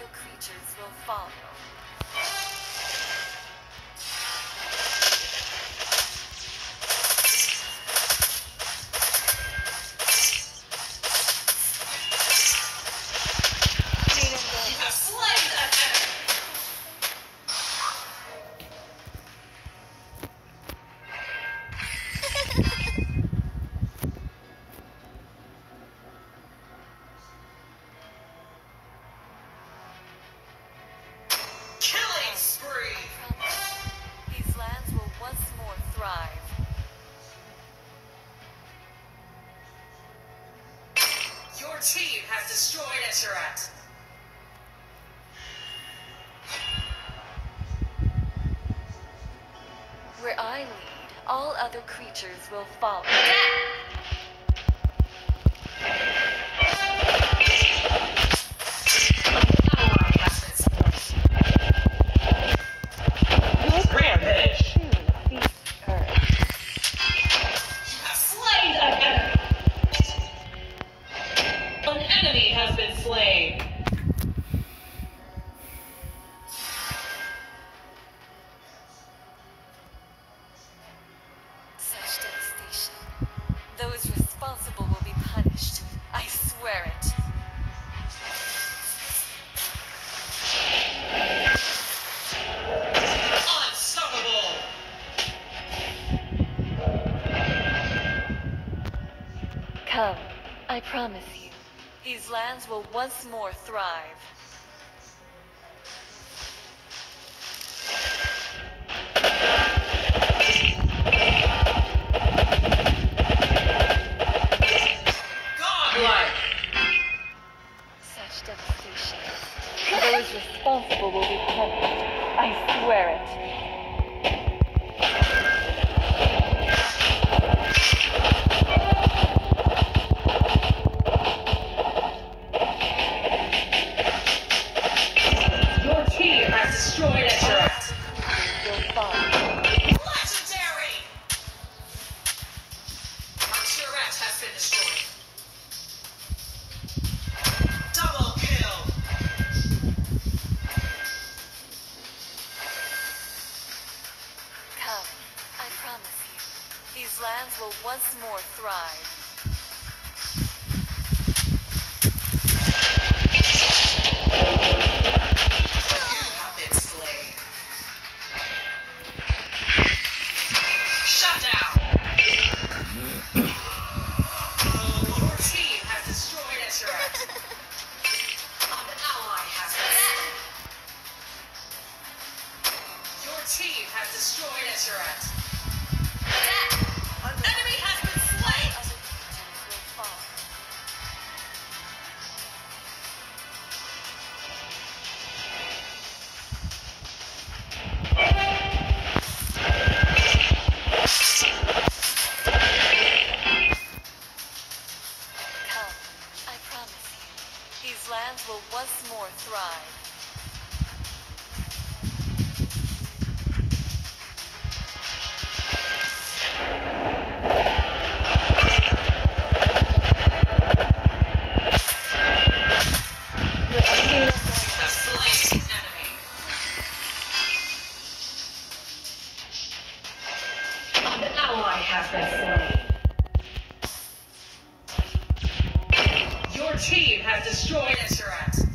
other creatures will follow. Your team has destroyed a. Where I lead, all other creatures will follow. An enemy has been slain. Such devastation. Those responsible will be punished. I swear it. Come, I promise you lands will once more thrive. Your team has destroyed Insurance.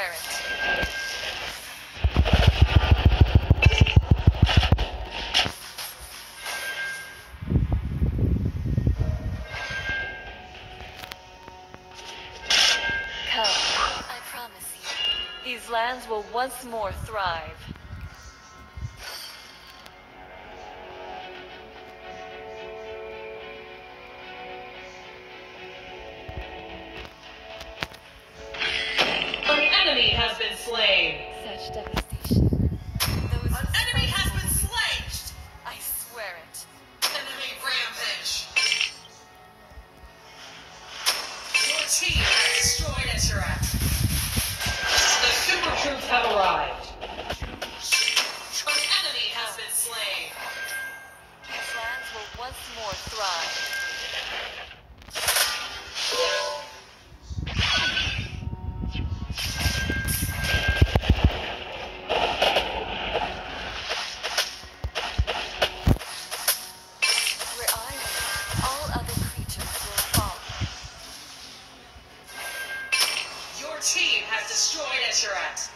I swear it. Come, I promise you, these lands will once more thrive. Has been slain. Such devastation. Those An enemy has been responsible- slain. I swear it. Enemy rampage. Your team has destroyed Esheret. The super troops have arrived. An enemy has been slain. These lands will once more thrive. Destroyed Esheret.